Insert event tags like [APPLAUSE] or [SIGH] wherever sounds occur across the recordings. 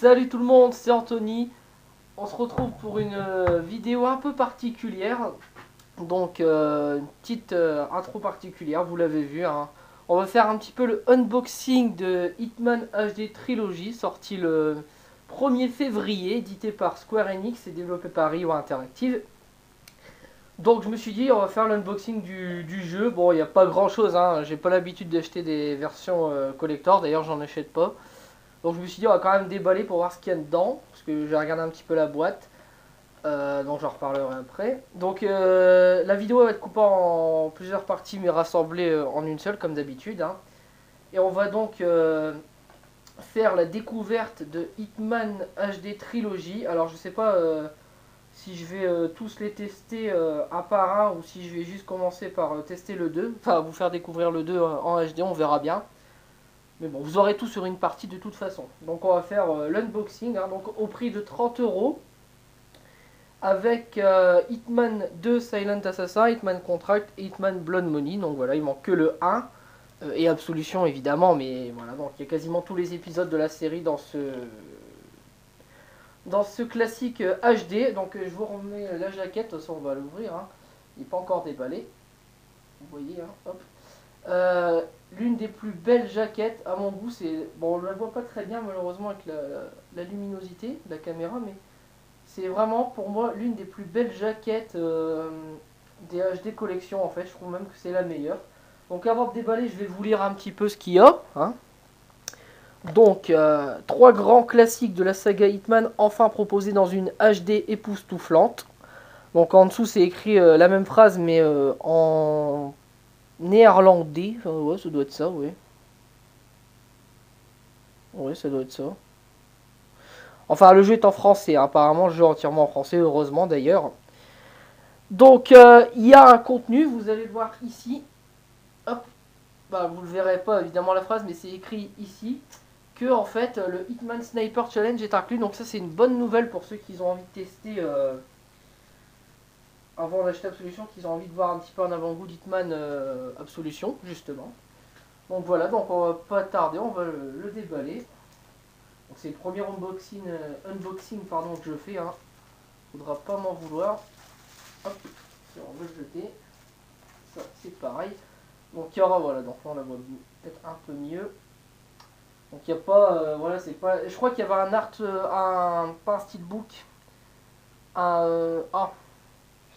Salut tout le monde, c'est Anthony. On se retrouve pour une euh, vidéo un peu particulière. Donc, euh, une petite euh, intro particulière, vous l'avez vu. Hein. On va faire un petit peu le unboxing de Hitman HD Trilogy, sorti le 1er février, édité par Square Enix et développé par Rio Interactive. Donc je me suis dit on va faire l'unboxing du, jeu. Bon il n'y a pas grand chose, hein. j'ai pas l'habitude d'acheter des versions collector, d'ailleurs j'en achète pas. Donc je me suis dit on va quand même déballer pour voir ce qu'il y a dedans. Parce que j'ai regardé un petit peu la boîte. Euh, donc j'en reparlerai après. Donc euh, la vidéo va être coupée en plusieurs parties mais rassemblée euh, en une seule comme d'habitude. Hein. Et on va donc faire la découverte de Hitman HD Trilogy. Alors je sais pas si je vais tous les tester un par un ou si je vais juste commencer par tester le 2. Enfin vous faire découvrir le 2 en HD, on verra bien. Mais bon, vous aurez tout sur une partie de toute façon. Donc on va faire euh, l'unboxing, hein, donc au prix de 30 euros. Avec euh, Hitman 2 Silent Assassin, Hitman Contract et Hitman Blood Money. Donc voilà, il manque que le 1. Euh, et Absolution évidemment, mais voilà, donc il y a quasiment tous les épisodes de la série dans ce dans ce classique HD. Donc je vous remets la jaquette, de toute façon on va l'ouvrir. Hein. Il n'est pas encore déballé. Vous voyez, hein, hop. Euh, l'une des plus belles jaquettes, à mon goût, c'est. Bon, on ne la voit pas très bien malheureusement avec la, luminosité de la caméra, mais c'est vraiment pour moi l'une des plus belles jaquettes euh, des HD collections en fait. Je trouve même que c'est la meilleure. Donc avant de déballer, je vais vous lire un petit peu ce qu'il y a. Hein. Donc, euh, trois grands classiques de la saga Hitman enfin proposés dans une HD époustouflante. Donc en dessous c'est écrit la même phrase mais en néerlandais. Enfin, ouais, ça doit être ça, oui. Oui, ça doit être ça. Enfin, le jeu est en français. Hein. Apparemment, le jeu est entièrement en français, heureusement d'ailleurs. Donc, euh, il y a un contenu, vous allez le voir ici. Hop. Bah, vous le verrez pas évidemment la phrase, mais c'est écrit ici que en fait le Hitman Sniper Challenge est inclus. Donc ça, c'est une bonne nouvelle pour ceux qui ont envie de tester. Euh, avant d'acheter Absolution qu'ils ont envie de voir un petit peu en avant-goût d'Hitman euh, Absolution, justement. Donc voilà, donc on va pas tarder, on va le, déballer. Donc c'est le premier unboxing, euh, unboxing pardon, que je fais. Hein. Faudra pas m'en vouloir. Hop, on va le jeter. Ça c'est pareil. Donc il y aura, voilà, donc là on la voit peut-être un peu mieux. Donc il n'y a pas, euh, voilà, c'est pas, je crois qu'il y avait un art, un, pas un steelbook, un, ah,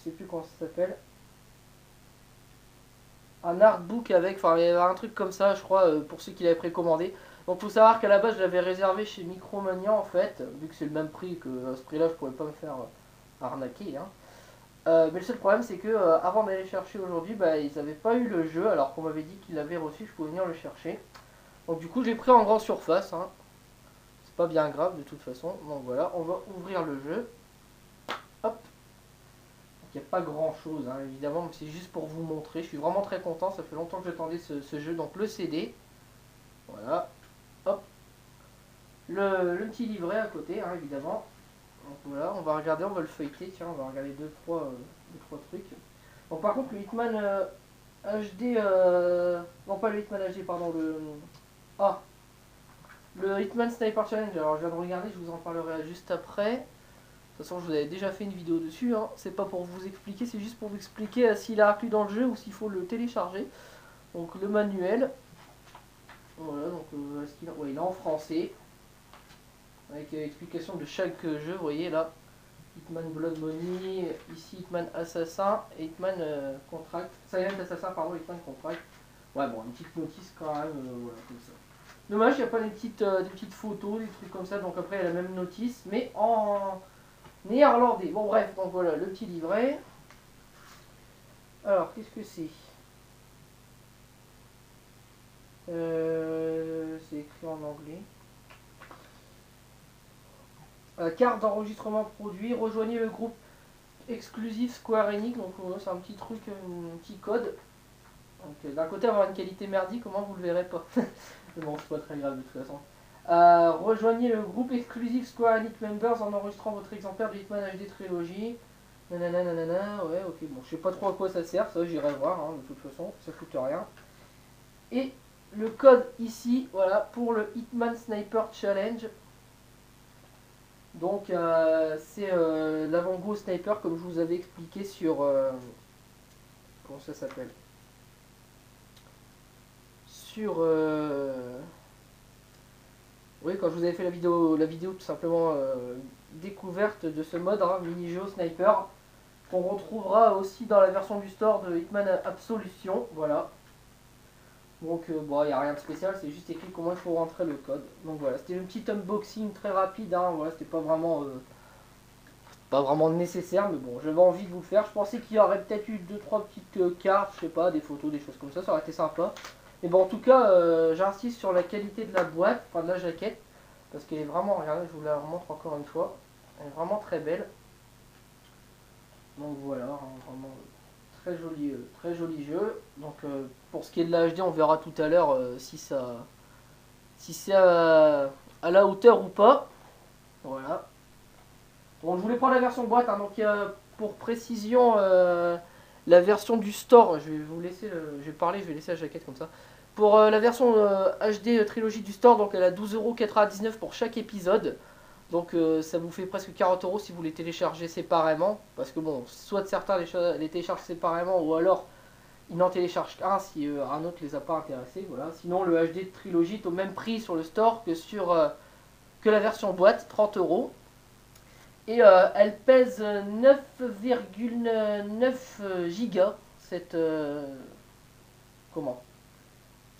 plus comment ça s'appelle, un artbook avec, enfin il y avait un truc comme ça, je crois, pour ceux qui l'avaient précommandé. Donc faut savoir qu'à la base je l'avais réservé chez Micromania en fait, vu que c'est le même prix que à ce prix-là je pourrais pas me faire arnaquer. Hein. mais le seul problème c'est que avant d'aller chercher aujourd'hui, bah, ils n'avaient pas eu le jeu alors qu'on m'avait dit qu'ils l'avaient reçu, je pouvais venir le chercher. Donc du coup j'ai pris en grande surface. Hein. C'est pas bien grave de toute façon. Donc voilà, on va ouvrir le jeu. Hop. Il n'y a pas grand chose hein, évidemment, mais c'est juste pour vous montrer. Je suis vraiment très content, ça fait longtemps que j'attendais ce, jeu. Donc le CD. Voilà. Hop. Le, petit livret à côté, hein, évidemment. Donc voilà, on va regarder, on va le feuilleter. Tiens, on va regarder deux, trois, euh, deux, trois trucs. Bon par contre le Hitman HD, euh, euh, non pas le Hitman HD, pardon, le ah Le Hitman Sniper Challenge, alors je viens de regarder, je vous en parlerai juste après. De toute façon, je vous avais déjà fait une vidéo dessus, hein. c'est pas pour vous expliquer, c'est juste pour vous expliquer euh, s'il est inclus dans le jeu ou s'il faut le télécharger. Donc le manuel, voilà, donc euh, il, il est en français, avec euh, explication de chaque jeu, vous voyez là, Hitman Blood Money, ici Hitman Assassin Hitman Contract, Silent Assassin, pardon, Hitman Contract. Ouais, bon, une petite notice quand même, voilà, comme ça. Dommage, il n'y a pas des petites, euh, des petites photos, des trucs comme ça. Donc après, il y a la même notice, mais en néerlandais. Bon, bref, donc voilà, le petit livret. Alors, qu'est-ce que c'est? Euh, C'est écrit en anglais. Euh, carte d'enregistrement produit. Rejoignez le groupe exclusif Square Enix. Donc, c'est un petit truc, un petit code. D'un côté, avoir une qualité merdique, comment vous le verrez pas [LAUGHS] bon, c'est pas très grave de toute façon. Euh, rejoignez le groupe exclusif Square Enix Members en enregistrant votre exemplaire de Hitman HD Trilogy. Nanana, nanana, ouais, ok, bon, je sais pas trop à quoi ça sert, ça j'irai voir, hein, de toute façon, ça coûte rien. Et le code ici, voilà, pour le Hitman Sniper Challenge. Donc, euh, c'est euh, l'avant-goût sniper, comme je vous avais expliqué sur. comment ça s'appelle? Sur... Euh, oui, quand je vous avais fait la vidéo, la vidéo tout simplement euh, découverte de ce mode, hein, mini-jeu sniper, qu'on retrouvera aussi dans la version du store de Hitman Absolution, voilà. Donc euh, bon, il n'y a rien de spécial, c'est juste écrit comment il faut rentrer le code. Donc voilà, c'était un petit unboxing très rapide, hein, voilà, c'était pas vraiment pas vraiment nécessaire, mais bon, j'avais envie de vous le faire. Je pensais qu'il y aurait peut-être eu deux trois petites cartes, je sais pas, des photos, des choses comme ça, ça aurait été sympa. Mais bon, en tout cas, euh, j'insiste sur la qualité de la boîte, enfin de la jaquette, parce qu'elle est vraiment, regardez, je vous la remontre encore une fois, elle est vraiment très belle. Donc voilà, hein, vraiment très joli, euh, très joli jeu. Donc euh, pour ce qui est de la HD, on verra tout à l'heure si ça, si c'est à, la hauteur ou pas. Voilà. Bon, je voulais prendre la version boîte, hein, donc pour précision la version du store, je vais vous laisser, je vais parler, je vais laisser la jaquette comme ça. Pour euh, la version HD euh, trilogie du store, donc elle a 12,99€ pour chaque épisode. Donc euh, ça vous fait presque 40€ si vous les téléchargez séparément. Parce que bon, soit certains les, téléchargent séparément ou alors ils n'en téléchargent qu'un si un autre les a pas intéressés. Voilà. Sinon le HD trilogie est au même prix sur le store que sur que la version boîte, 30€. Et euh, elle pèse 9,9 gigas cette euh, comment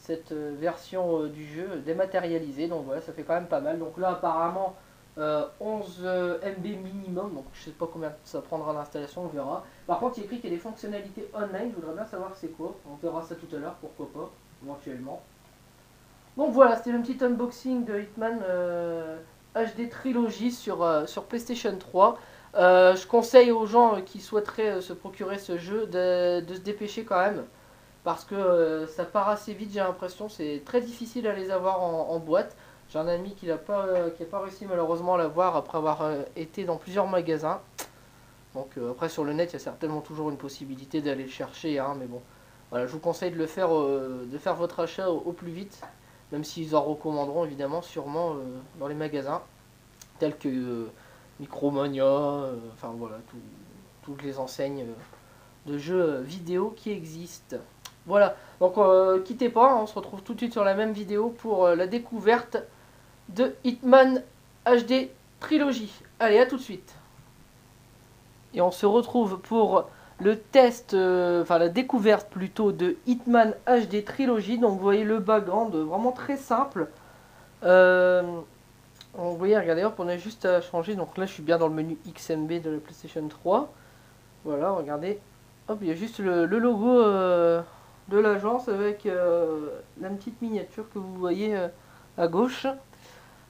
cette euh, version du jeu dématérialisée. Donc voilà, ça fait quand même pas mal. Donc là apparemment 11 MB minimum. Donc je sais pas combien ça prendra d'installation, on verra. Par contre, il est écrit qu'il y a des fonctionnalités online. Je voudrais bien savoir c'est quoi. On verra ça tout à l'heure, pourquoi pas, éventuellement. Donc voilà, c'était le petit unboxing de Hitman HD Trilogy sur, euh, sur PlayStation 3. Euh, je conseille aux gens qui souhaiteraient euh, se procurer ce jeu de, se dépêcher quand même. Parce que ça part assez vite, j'ai l'impression. C'est très difficile à les avoir en, boîte. J'ai un ami qui n'a pas, pas réussi malheureusement à l'avoir après avoir été dans plusieurs magasins. Donc après sur le net, il y a certainement toujours une possibilité d'aller le chercher. Hein, mais bon, voilà, je vous conseille de le faire, de faire votre achat au plus vite même s'ils en recommanderont évidemment sûrement euh, dans les magasins, tels que euh, Micromania, euh, enfin voilà, toutes les enseignes de jeux vidéo qui existent. Voilà, donc euh, quittez pas, on se retrouve tout de suite sur la même vidéo pour euh, la découverte de Hitman HD Trilogy. Allez, à tout de suite. Et on se retrouve pour le test, euh, enfin la découverte plutôt de Hitman HD Trilogy. Donc vous voyez le background vraiment très simple. Vous voyez, regardez, hop, on a juste à changer. Donc là, je suis bien dans le menu XMB de la PlayStation 3. Voilà, regardez. Hop, il y a juste le, logo de l'agence avec euh, la petite miniature que vous voyez euh, à gauche.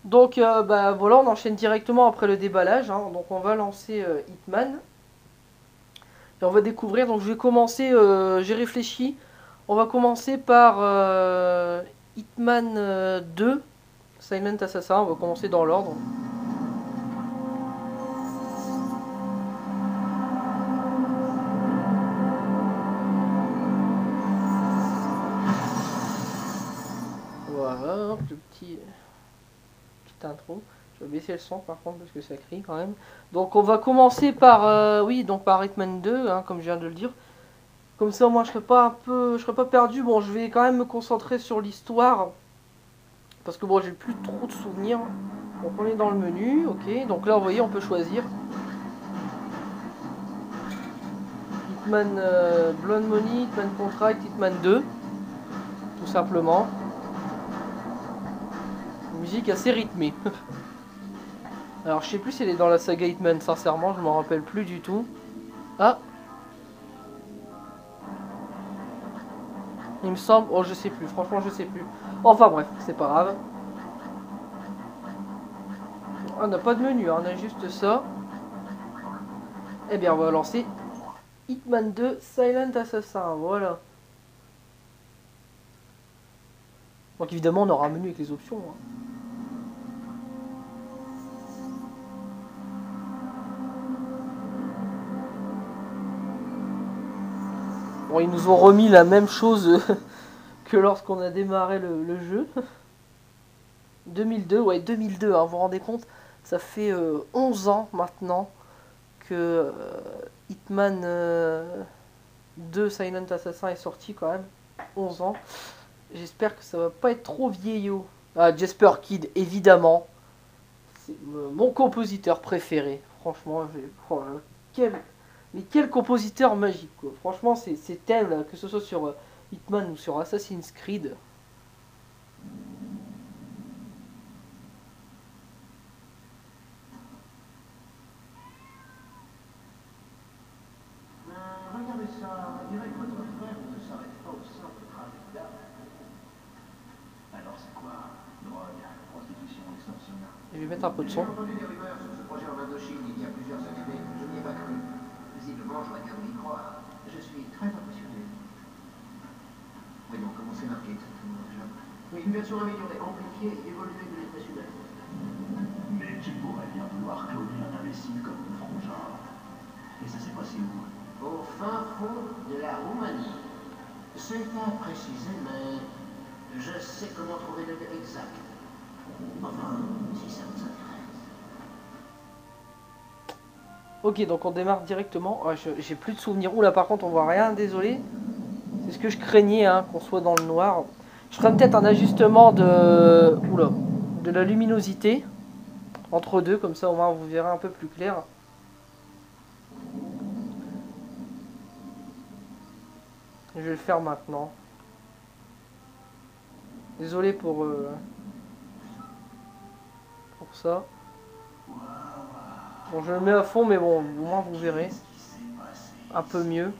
Donc euh, bah voilà, on enchaîne directement après le déballage. hein. Donc on va lancer Hitman. Et on va découvrir. Donc je vais commencer, j'ai réfléchi. On va commencer par Hitman euh, 2, Silent Assassin. On va commencer dans l'ordre. Je vais baisser le son par contre parce que ça crie quand même. Donc on va commencer par, euh, oui, donc par Hitman 2, hein, comme je viens de le dire. Comme ça, moi, je serai pas un peu, je serai pas perdu. Bon, je vais quand même me concentrer sur l'histoire parce que bon, j'ai plus trop de souvenirs. Donc on est dans le menu, ok. Donc là, vous voyez, on peut choisir. Hitman euh, Blonde Money, Hitman Contract, Hitman 2, tout simplement. Musique assez rythmée. [LAUGHS] Alors je sais plus si elle est dans la saga Hitman, sincèrement, je m'en rappelle plus du tout. Ah Il me semble, oh je sais plus, franchement je sais plus. Enfin bref, c'est pas grave. On n'a pas de menu, hein, on a juste ça. Eh bien on va lancer Hitman 2 Silent Assassin, voilà. Donc évidemment on aura un menu avec les options. hein. Bon, ils nous ont remis la même chose [LAUGHS] que lorsqu'on a démarré le, jeu. [LAUGHS] 2002, ouais, 2002, hein, vous vous rendez compte? Ça fait euh, 11 ans maintenant que euh, Hitman euh, 2 Silent Assassin est sorti quand même. 11 ans. J'espère que ça va pas être trop vieillot. Ah, Jasper Kidd, évidemment. C'est euh, mon compositeur préféré. Franchement, j'ai- oh quel... Mais quel compositeur magique. Franchement, ces, ces thèmes, là, que ce soit sur euh, Hitman ou sur Assassin's Creed. Ok, donc on démarre directement. Ah, J'ai plus de souvenirs. Oula, par contre, on voit rien, désolé. C'est ce que je craignais, hein, qu'on soit dans le noir. Je ferai peut-être un ajustement de. De la luminosité. Entre deux, comme ça au moins vous verrez un peu plus clair. Je vais le faire maintenant. Désolé pour. euh, pour ça. Bon, je le mets à fond, mais bon, au moins vous verrez. Un peu mieux.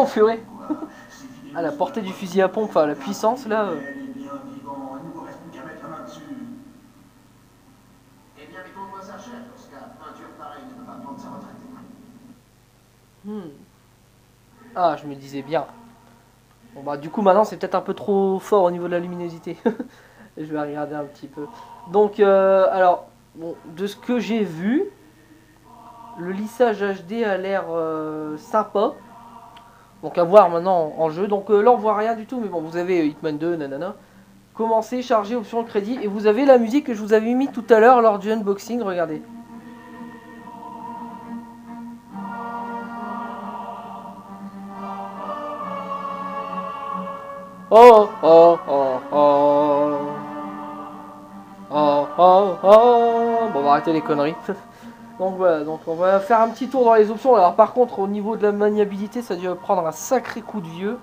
Oh vidéos À la portée du fusil à pompe, enfin, la puissance, là, euh. Hmm. Ah, je me disais bien. Bon bah du coup maintenant c'est peut-être un peu trop fort au niveau de la luminosité. [LAUGHS] je vais regarder un petit peu. Donc euh, alors, bon, de ce que j'ai vu, le lissage HD a l'air euh, sympa. Donc à voir maintenant en, jeu. Donc euh, là on voit rien du tout, mais bon vous avez Hitman 2, nanana. Commencez, charger, option crédit. Et vous avez la musique que je vous avais mis tout à l'heure lors du unboxing, regardez. Oh oh oh oh. Oh oh oh. Bon, on va arrêter les conneries. [LAUGHS] donc voilà, on va faire un petit tour dans les options. Alors par contre, au niveau de la maniabilité, ça dû prendre un sacré coup de vieux.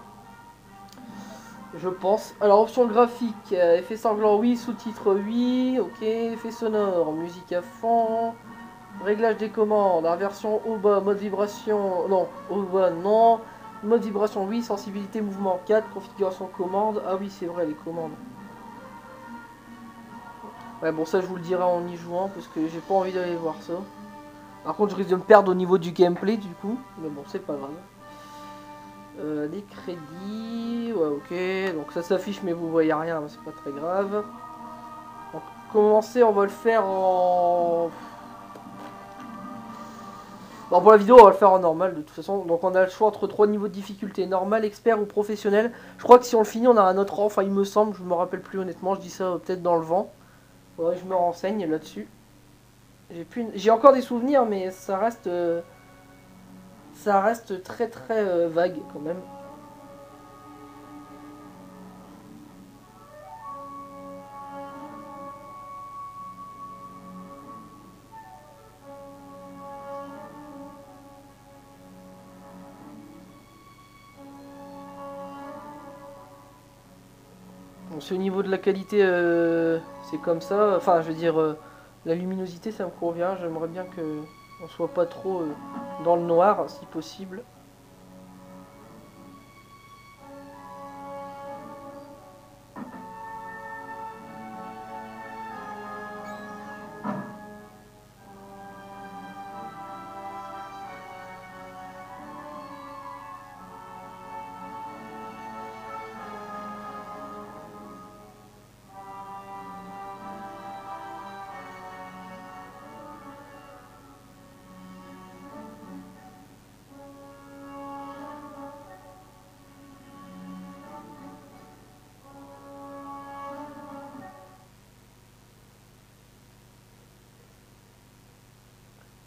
Je pense. Alors option graphique, euh, effet sanglant oui, sous-titres oui, ok, effet sonore, musique à fond, réglage des commandes, inversion haut bas, mode vibration, non, haut bas non, Mode vibration, oui. Sensibilité, mouvement 4. Configuration commande. Ah oui, c'est vrai, les commandes. Ouais, bon, ça, je vous le dirai en y jouant parce que j'ai pas envie d'aller voir ça. Par contre, je risque de me perdre au niveau du gameplay, du coup. Mais bon, c'est pas grave. Euh, les crédits. Ouais, ok. Donc ça s'affiche, mais vous voyez rien. C'est pas très grave. Donc, commencer, on va le faire en. Bon, pour la vidéo, on va le faire en normal de toute façon. Donc, on a le choix entre trois niveaux de difficulté normal, expert ou professionnel. Je crois que si on le finit, on a un autre rang. Enfin, il me semble, je me rappelle plus honnêtement. Je dis ça euh, peut-être dans le vent. Faudrait que je me renseigne là-dessus. J'ai encore des souvenirs, mais ça reste. euh, Ça reste très très euh, vague quand même. Bon, c'est au niveau de la qualité, euh, c'est comme ça. Enfin, je veux dire, la luminosité, ça me convient. J'aimerais bien que on soit pas trop euh, dans le noir, si possible.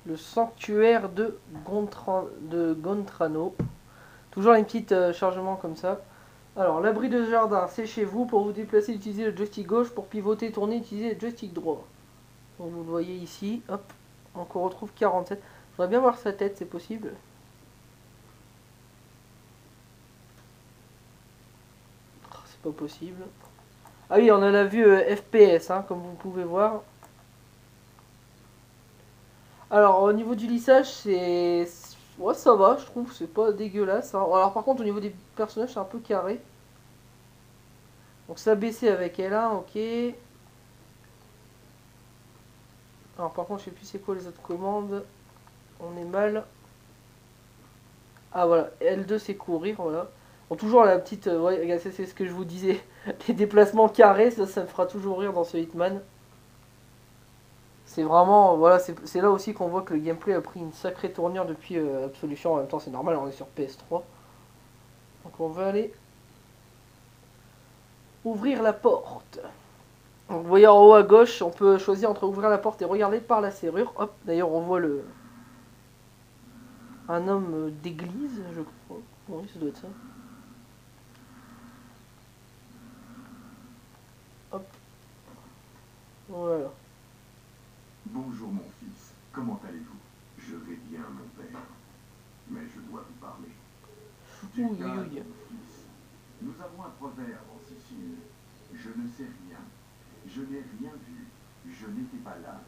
Le sanctuaire de, Gontran- de Gontrano. Toujours une petite euh, chargement comme ça. Alors, l'abri de jardin, c'est chez vous. Pour vous déplacer, utilisez le joystick gauche. Pour pivoter, tourner, utilisez le joystick droit. Donc, vous le voyez ici. Hop. On retrouve 47. Je voudrais bien voir sa tête, c'est possible. Oh, C'est pas possible. Ah oui, on a la vue euh, FPS, hein, comme vous pouvez voir. Alors au niveau du lissage, c'est... Ouais ça va, je trouve, c'est pas dégueulasse. hein. Alors par contre au niveau des personnages, c'est un peu carré. Donc ça a baissé avec L1, ok. Alors par contre, je sais plus c'est quoi les autres commandes. On est mal. Ah voilà, L2 c'est courir, voilà. Bon, toujours la petite... euh, ouais, c'est ce que je vous disais. [LAUGHS] Les déplacements carrés, ça, ça me fera toujours rire dans ce Hitman. C'est vraiment, voilà, c'est là aussi qu'on voit que le gameplay a pris une sacrée tournure depuis euh, Absolution. En même temps, c'est normal, on est sur PS3. Donc on va aller ouvrir la porte. Donc vous voyez en haut à gauche, on peut choisir entre ouvrir la porte et regarder par la serrure. Hop, d'ailleurs on voit le un homme d'église, je crois. Oui, ça doit être ça. Hop. Voilà. Bonjour mon fils, comment allez-vous? Je vais bien mon père, mais je dois vous parler. Du Oui, calme, oui, oui. mon fils. Nous avons un proverbe en Sicile. Je ne sais rien, je n'ai rien vu, je n'étais pas là.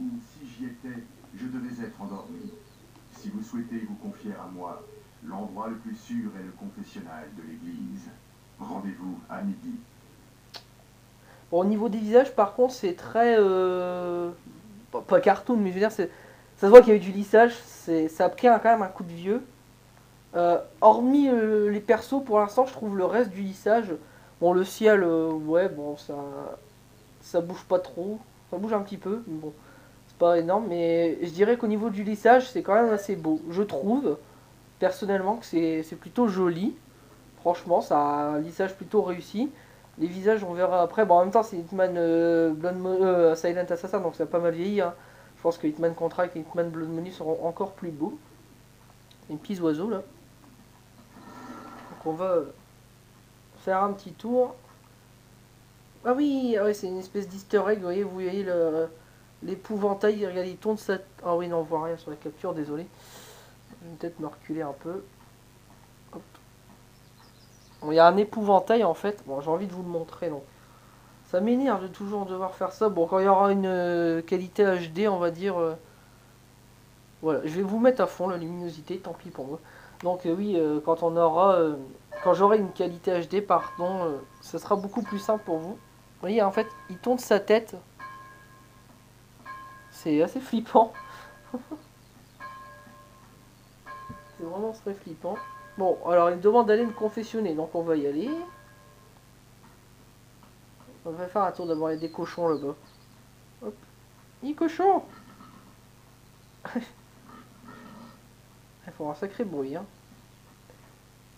Ou si j'y étais, je devais être endormi. Si vous souhaitez vous confier à moi, L'endroit le plus sûr est le confessionnal de l'église. Rendez-vous à midi. Bon, au niveau des visages, par contre, c'est très. euh, pas- cartoon, mais je veux dire, ça se voit qu'il y a eu du lissage. c'est- Ça a pris quand même un coup de vieux. Euh, hormis euh, les persos, pour l'instant, je trouve le reste du lissage. Bon, le ciel, euh, ouais, bon, ça. Ça bouge pas trop. Ça bouge un petit peu, mais bon. C'est pas énorme, mais je dirais qu'au niveau du lissage, c'est quand même assez beau. Je trouve, personnellement, que c'est c'est plutôt joli. Franchement, ça a un lissage plutôt réussi. Les visages, on verra après. Bon, en même temps, c'est Hitman euh, euh, Silent Assassin, donc ça a pas mal vieilli. hein. Je pense que Hitman Contract et Hitman Blood Money seront encore plus beaux. Les petits oiseaux là. Donc on va euh, faire un petit tour. Ah oui, ah c'est une espèce d'easter egg, vous voyez, vous voyez le- l'épouvantail, regardez, il tourne sa... Ah oui, non, on voit rien sur la capture, désolé. Je vais peut-être me reculer un peu. Il y a un épouvantail en fait. Bon, j'ai envie de vous le montrer donc. Ça m'énerve de toujours devoir faire ça. Bon, quand il y aura une euh, qualité HD, on va dire. euh, Voilà, je vais vous mettre à fond la luminosité, tant pis pour moi. Donc euh, oui, quand on aura, quand j'aurai une qualité HD, pardon, ce sera beaucoup plus simple pour vous. Vous voyez, en fait, il tourne sa tête. C'est assez flippant. [LAUGHS] C'est vraiment très flippant. Bon, alors il me demande d'aller me confessionner, donc on va y aller. On va faire un tour d'abord, il y a des cochons là-bas. Hop. Ni cochon [LAUGHS] Il faut un sacré bruit, hein.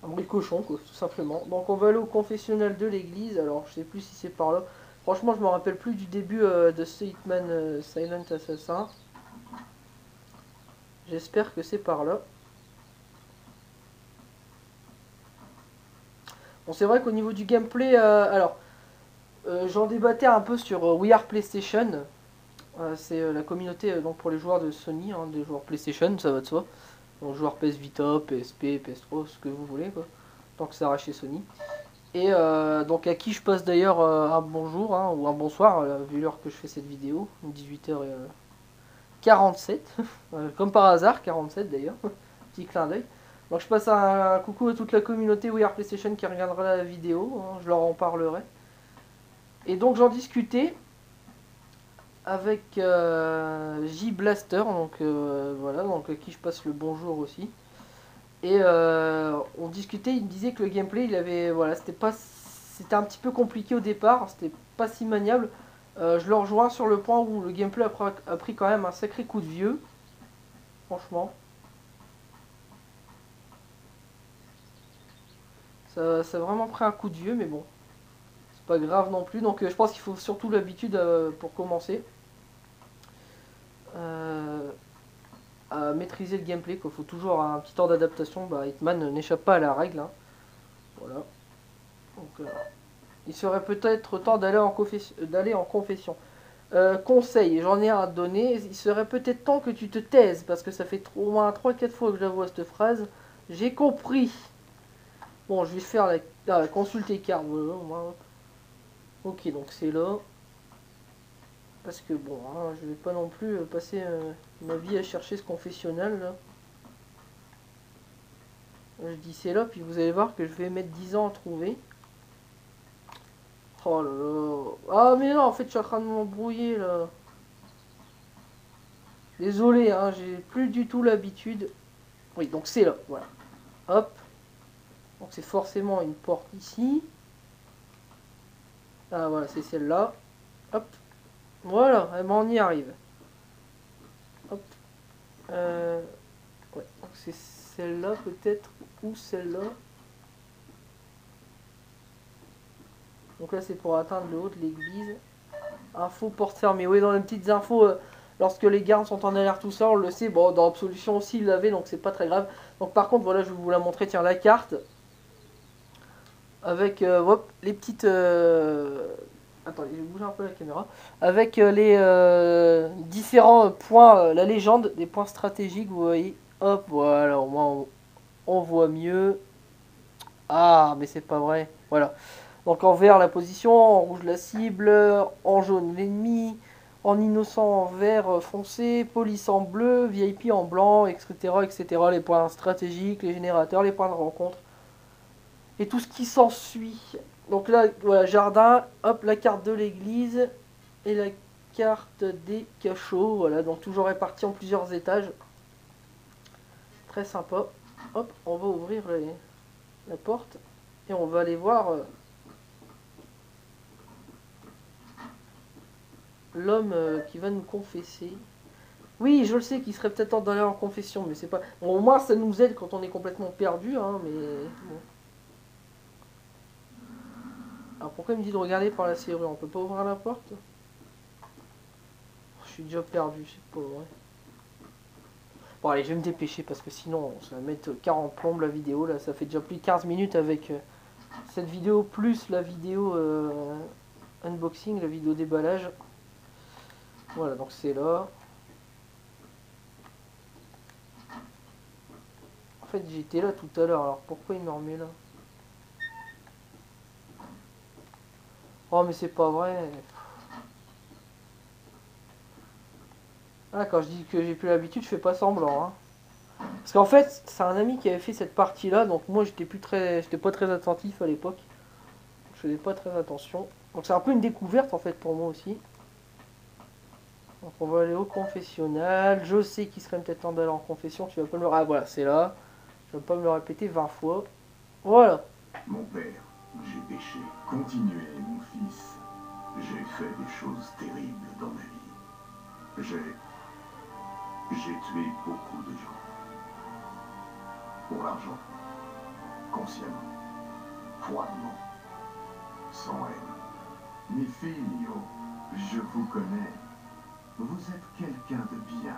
Un bruit cochon, quoi, tout simplement. Donc on va aller au confessionnal de l'église, alors je sais plus si c'est par là. Franchement, je me rappelle plus du début euh, de ce euh, Silent Assassin. J'espère que c'est par là. C'est vrai qu'au niveau du gameplay, euh, alors, euh, j'en débattais un peu sur euh, We Are PlayStation. C'est la communauté donc pour les joueurs de Sony, hein, des joueurs PlayStation, ça va de soi. Donc, joueurs PS Vita, PSP, PS3, ce que vous voulez, quoi. Tant que ça reste chez Sony. Et donc, à qui je passe d'ailleurs un bonjour hein, ou un bonsoir, vu l'heure que je fais cette vidéo, 18h47. [LAUGHS] Euh, comme par hasard, 47 d'ailleurs. [LAUGHS] Petit clin d'œil. Donc je passe un coucou à toute la communauté We Are PlayStation qui regardera la vidéo, hein, je leur en parlerai. Et donc j'en discutais avec euh, J Blaster, donc euh, voilà, donc à qui je passe le bonjour aussi. Et euh, on discutait, il me disait que le gameplay, il avait, voilà, c'était pas, c'était un petit peu compliqué au départ, c'était pas si maniable. Euh, je le rejoins sur le point où le gameplay a, pr- a pris quand même un sacré coup de vieux, franchement. Ça, a vraiment pris un coup de vieux, mais bon. C'est pas grave non plus. Donc euh, je pense qu'il faut surtout l'habitude euh, pour commencer. Euh, à maîtriser le gameplay. Il faut toujours un petit temps d'adaptation. Bah, Hitman n'échappe pas à la règle. hein. Voilà. Il serait peut-être temps d'aller en, confession- conseil, j'en ai un à donner. Il serait peut-être temps que tu te taises. Parce que ça fait au moins 3-4 fois que je la vois cette phrase. J'ai compris. Bon, je vais faire la consulter hop. Ok, donc c'est là. Parce que bon, hein, je vais pas non plus euh, passer euh, ma vie à chercher ce confessionnal là. Je dis c'est là, puis vous allez voir que je vais mettre 10 ans à trouver. Oh là là. Ah mais non, en fait je suis en train de m'embrouiller là. Désolé, hein, j'ai plus du tout l'habitude. Oui, donc c'est là, voilà. Hop. Donc c'est forcément une porte ici. Ah voilà, c'est celle-là. Hop. Voilà, eh ben, on y arrive. Hop. Euh, ouais, donc c'est celle-là peut-être ou celle-là. Donc là c'est pour atteindre le haut de l'église. Info porte fermée. Oui, dans les petites infos, euh, lorsque les gardes sont en alerte tout ça, on le sait. Bon, dans Absolution aussi, ils l'avaient, donc c'est pas très grave. Donc par contre, voilà, je vais vous la montrer. Tiens, la carte. Avec euh, hop, les petites... euh, je vais bouger un peu la caméra. Avec euh, les euh, différents points, euh, la légende, des points stratégiques, vous voyez. Hop, voilà, au moins on, voit mieux. Ah, mais c'est pas vrai. Voilà. Donc en vert la position, en rouge la cible, en jaune l'ennemi, en innocent en vert euh, foncé, police en bleu, VIP en blanc, etc., etc. Les points stratégiques, les générateurs, les points de rencontre et tout ce qui s'ensuit. Donc là, voilà, jardin, hop, la carte de l'église et la carte des cachots. Voilà, donc toujours répartis en plusieurs étages. Très sympa. Hop, on va ouvrir la porte et on va aller voir euh, l'homme euh, qui va nous confesser. Oui, je le sais qu'il serait peut-être temps d'aller en confession, mais c'est pas. Bon, au moins, ça nous aide quand on est complètement perdu, hein, mais. Alors pourquoi il me dit de regarder par la serrure? On peut pas ouvrir la porte? Je suis déjà perdu, c'est pas vrai. Bon allez, je vais me dépêcher parce que sinon ça va mettre 40 plombes la vidéo. Là, ça fait déjà plus de 15 minutes avec euh, cette vidéo plus la vidéo euh, unboxing, la vidéo déballage. Voilà, donc c'est là. En fait, j'étais là tout à l'heure, alors pourquoi il me remet là? Oh, mais c'est pas vrai. Ah, quand je dis que j'ai plus l'habitude, je fais pas semblant. Hein. Parce qu'en fait, c'est un ami qui avait fait cette partie-là, donc moi j'étais plus très, j'étais pas très attentif à l'époque. Je faisais pas très attention. Donc c'est un peu une découverte en fait pour moi aussi. Donc on va aller au confessionnal. Je sais qu'il serait peut-être temps d'aller en confession. Tu vas pas me le... Ah voilà, c'est là. Je vais pas me le répéter 20 fois. Voilà. Mon père, j'ai péché. Continuez, mon fils. J'ai fait des choses terribles dans ma vie. J'ai. J'ai tué beaucoup de gens. Pour l'argent. Consciemment. Froidement. Sans haine. Mes filles, je vous connais. Vous êtes quelqu'un de bien.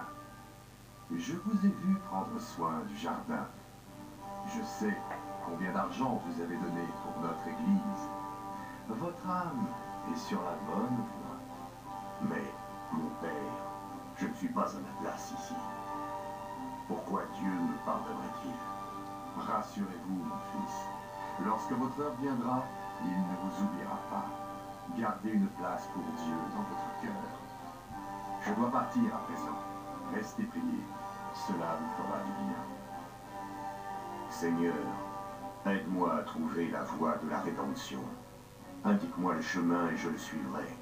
Je vous ai vu prendre soin du jardin. Je sais combien d'argent vous avez donné pour notre église. Votre âme est sur la bonne voie. Mais, mon père, je ne suis pas à ma place ici. Pourquoi Dieu me pardonnerait-il? Rassurez-vous, mon fils. Lorsque votre heure viendra, il ne vous oubliera pas. Gardez une place pour Dieu dans votre cœur. Je dois partir à présent. Restez priés. Cela vous fera du bien. Seigneur, aide-moi à trouver la voie de la rédemption. Indique-moi le chemin et je le suivrai.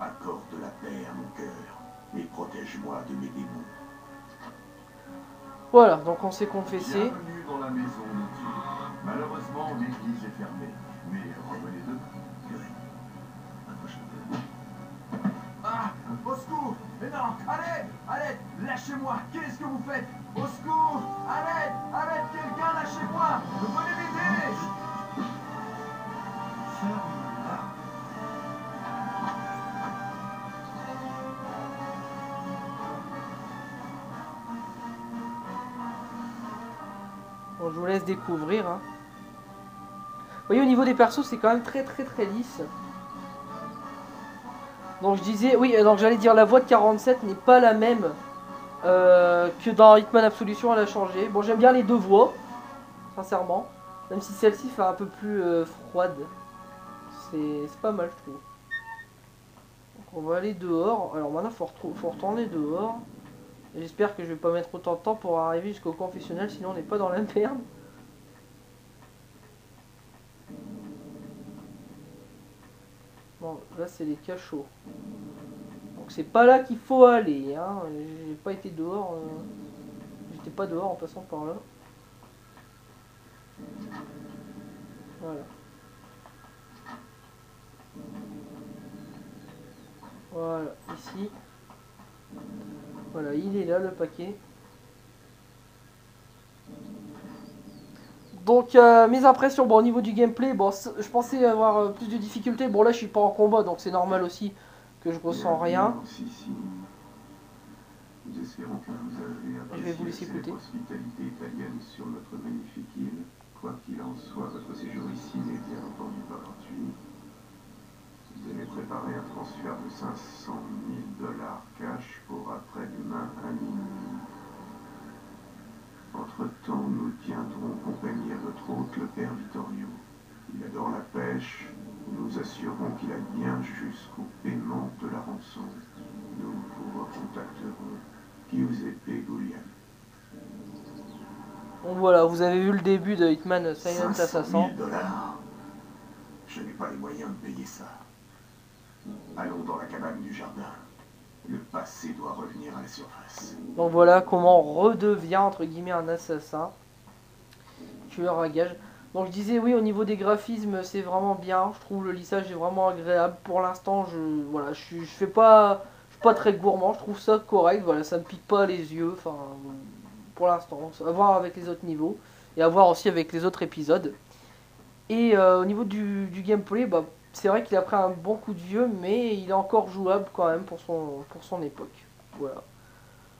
Accorde la paix à mon cœur et protège-moi de mes démons. Voilà, donc on s'est confessé. Bienvenue dans la maison de Dieu. Malheureusement, l'église est fermée, mais revenez demain. Ah Au secours Allez Allez Lâchez-moi Qu'est-ce que vous faites? Au secours Allez Allez Quelqu'un lâchez-moi Venez m'aider. Bon, je vous laisse découvrir. hein. Vous voyez, au niveau des persos, c'est quand même très très très lisse. Donc je disais, oui, donc j'allais dire, la voix de 47 n'est pas la même euh, que dans Hitman Absolution, elle a changé. Bon, j'aime bien les deux voix, sincèrement. Même si celle-ci fait un peu plus euh, froide. C'est pas mal, je trouve. Donc on va aller dehors. Alors maintenant, faut, faut retourner dehors. J'espère que je vais pas mettre autant de temps pour arriver jusqu'au confessionnal, sinon on n'est pas dans la merde. Bon, là c'est les cachots. Donc c'est pas là qu'il faut aller, hein. J'ai pas été dehors. euh, J'étais pas dehors en passant par là. Voilà. Voilà, ici. Voilà, il est là le paquet. Donc euh, mes impressions, bon au niveau du gameplay, bon je pensais avoir euh, plus de difficultés. Bon là je suis pas en combat donc c'est normal aussi que je ressens rien. Bienvenue en Sicile. Nous espérons que vous avez Je vais vous laisser écouter. italienne sur notre magnifique île. Quoi qu'il en soit, votre séjour ici n'est bien entendu pas gratuit. Vous avez préparé un transfert de 500 000 dollars cash pour après-demain à minuit. Entre-temps, nous tiendrons compagnie à notre hôte, le père Vittorio. Il adore la pêche. Nous assurons qu'il aille bien jusqu'au paiement de la rançon. Nous vous recontacterons. Giuseppe Gullian. Donc voilà, vous avez vu le début de Hitman Silent 500 Assassin. 000 dollars Je n'ai pas les moyens de payer ça. Allons dans la cabane du jardin. Le passé doit revenir à la surface. Donc voilà comment on redevient entre guillemets un assassin. Tueur à gage. Donc je disais oui au niveau des graphismes c'est vraiment bien. Je trouve le lissage est vraiment agréable. Pour l'instant je voilà je, fais pas je suis pas très gourmand. Je trouve ça correct. Voilà ça me pique pas les yeux. Enfin pour l'instant à voir avec les autres niveaux et à voir aussi avec les autres épisodes. Et euh, au niveau du, gameplay bah c'est vrai qu'il a pris un bon coup de vieux mais il est encore jouable quand même pour son pour son époque. Voilà.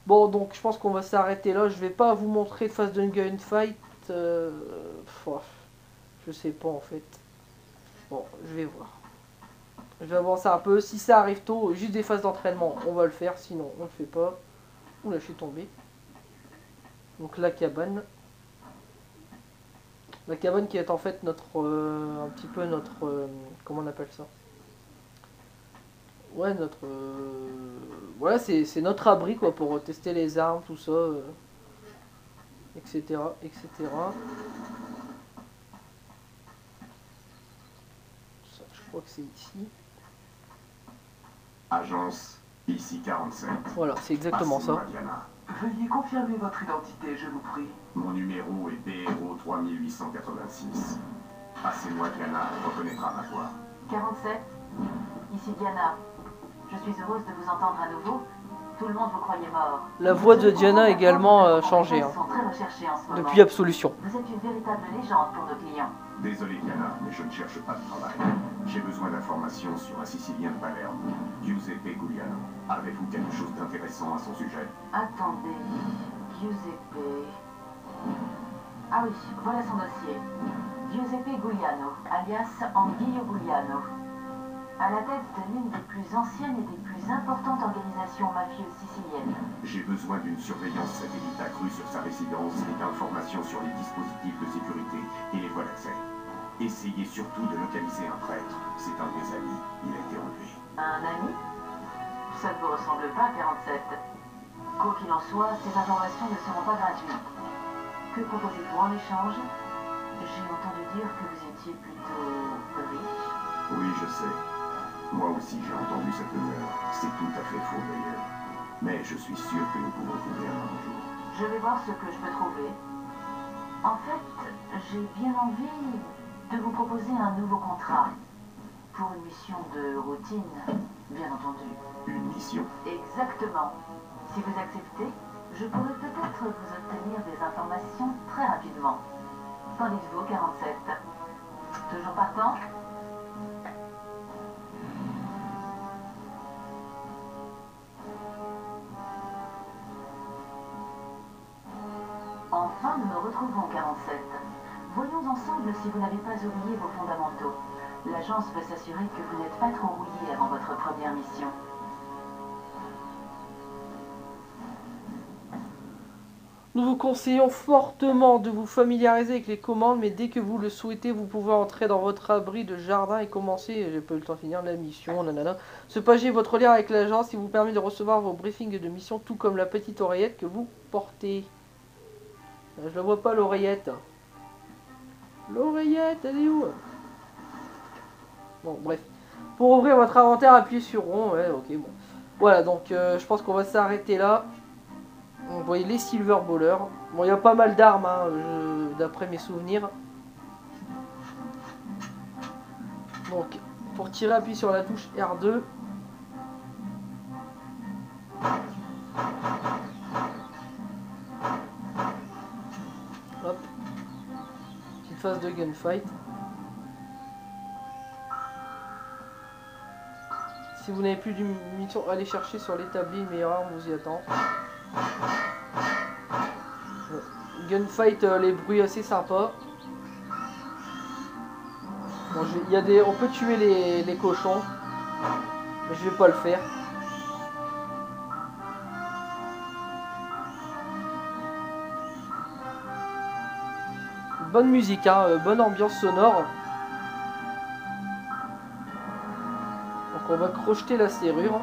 Bon, donc je pense qu'on va s'arrêter là. Je vais pas vous montrer de phase de gunfight. Euh... je sais pas en fait. Bon, je vais voir. Je vais avancer un peu. Si ça arrive tôt, juste des phases d'entraînement, on va le faire. Sinon, on le fait pas. Oula, je suis tombé. Donc la cabane. La cabane qui est en fait notre... euh, un petit peu notre... euh, comment on appelle ça? Ouais, notre... euh, Voilà, c'est notre abri, quoi, pour tester les armes, tout ça, etc., etc. Ça, je crois que c'est ici. Agence, ici 47. Voilà, c'est exactement ça. Veuillez confirmer votre identité, je vous prie. Mon numéro est BRO 3886. Passez-moi Diana, elle reconnaîtra ma voix. 47, ici Diana. Je suis heureuse de vous entendre à nouveau. Tout le monde vous croyait mort. La voix de Diana a également euh, changé, hein, sont très recherchés en ce moment. depuis Absolution. Vous êtes une véritable légende pour nos clients. Désolé Diana, mais je ne cherche pas de travail. J'ai besoin d'informations sur un Sicilien de Palerme, Giuseppe Giuliano. Avez-vous quelque chose d'intéressant à son sujet? Attendez, Giuseppe. Ah oui, voilà son dossier. Giuseppe Giuliano, alias Anguillo Giuliano. À la tête de l'une des plus anciennes et des plus importantes organisations mafieuses siciliennes. J'ai besoin d'une surveillance satellite accrue sur sa résidence et d'informations sur les dispositifs de sécurité et les voies d'accès. Essayez surtout de localiser un prêtre. C'est un de mes amis. Il a été enlevé. Un ami? Ça ne vous ressemble pas, 47. Quoi qu'il en soit, ces informations ne seront pas gratuites. Que proposez-vous en échange J'ai entendu dire que vous étiez plutôt riche. Oui, je sais. Moi aussi, j'ai entendu cette rumeur. C'est tout à fait faux d'ailleurs. Mais je suis sûr que nous pouvons trouver un jour. Je vais voir ce que je peux trouver. En fait, j'ai bien envie de vous proposer un nouveau contrat. Pour une mission de routine, bien entendu. Une mission? Exactement. Si vous acceptez, je pourrais peut-être vous obtenir des informations très rapidement. Qu'en dites-vous, 47 Toujours partant? Enfin, nous nous retrouvons, 47. Voyons ensemble si vous n'avez pas oublié vos fondamentaux. L'agence veut s'assurer que vous n'êtes pas trop rouillé avant votre première mission. Nous vous conseillons fortement de vous familiariser avec les commandes, mais dès que vous le souhaitez, vous pouvez entrer dans votre abri de jardin et commencer, j'ai pas eu le temps de finir la mission, nanana. Ce pager votre lien avec l'agence qui vous permet de recevoir vos briefings de mission, tout comme la petite oreillette que vous portez. Euh, Je la vois pas l'oreillette. L'oreillette, elle est où? Bon, bref. Pour ouvrir votre inventaire, appuyez sur rond, ouais, ok, bon. Voilà, donc euh, je pense qu'on va s'arrêter là. Vous voyez les Silver Ballers. Bon, il y a pas mal d'armes, hein, je- d'après mes souvenirs. Donc, pour tirer, appuie sur la touche R2. Hop. Petite phase de gunfight. Si vous n'avez plus munitions, allez chercher sur l'établi une meilleure arme, vous y attend. Gunfight, euh, les bruits assez sympas. On peut tuer les, les cochons, mais je vais pas le faire. Bonne musique, hein, euh, bonne ambiance sonore. Donc on va crocheter la serrure.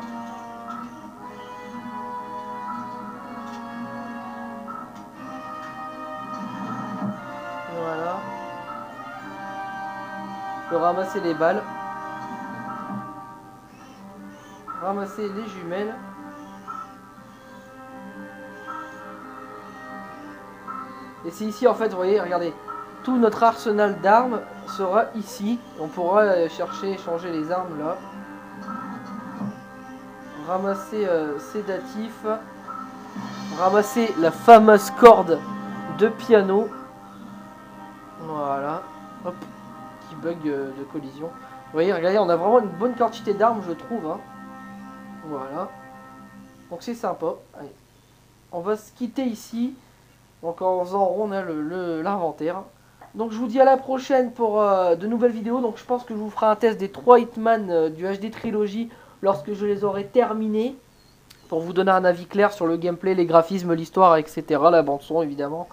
Ramasser les balles. Ramasser les jumelles. Et c'est ici en fait, vous voyez, regardez, tout notre arsenal d'armes sera ici. On pourra euh, chercher, changer les armes là. Ramasser euh, sédatif. Ramasser la fameuse corde de piano. Bug euh, de collision. Vous voyez, regardez, on a vraiment une bonne quantité d'armes, je trouve. hein. Voilà. Donc c'est sympa. On va se quitter ici. Donc en faisant rond, on a le- le- l'inventaire. Donc je vous dis à la prochaine pour euh, de nouvelles vidéos. Donc je pense que je vous ferai un test des 3 Hitman euh, du HD Trilogy lorsque je les aurai terminés. Pour vous donner un avis clair sur le gameplay, les graphismes, l'histoire, etc. La bande son évidemment.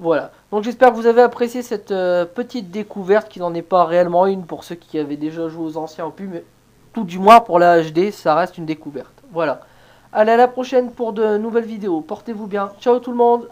Voilà. Donc j'espère que vous avez apprécié cette euh, petite découverte qui n'en est pas réellement une pour ceux qui avaient déjà joué aux anciens opus. Mais tout du moins pour la HD, ça reste une découverte. Voilà. Allez à la prochaine pour de nouvelles vidéos. Portez-vous bien. Ciao tout le monde